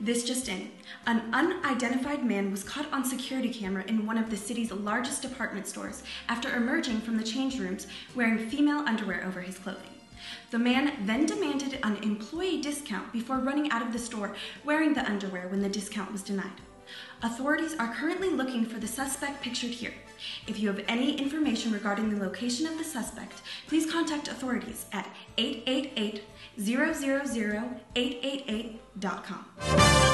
This just in. An unidentified man was caught on security camera in one of the city's largest department stores after emerging from the change rooms wearing female underwear over his clothing. The man then demanded an employee discount before running out of the store wearing the underwear when the discount was denied. Authorities are currently looking for the suspect pictured here. If you have any information regarding the location of the suspect, please contact authorities at 888 000 888.com.